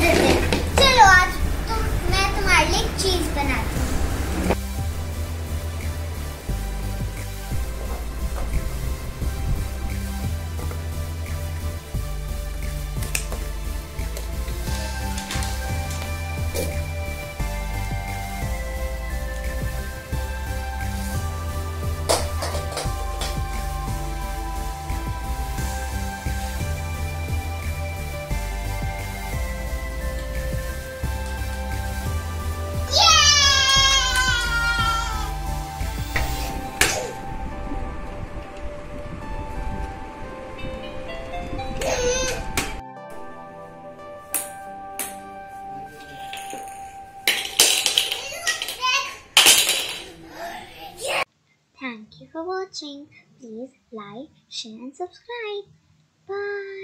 did it. Watching. Please like, share and subscribe. Bye.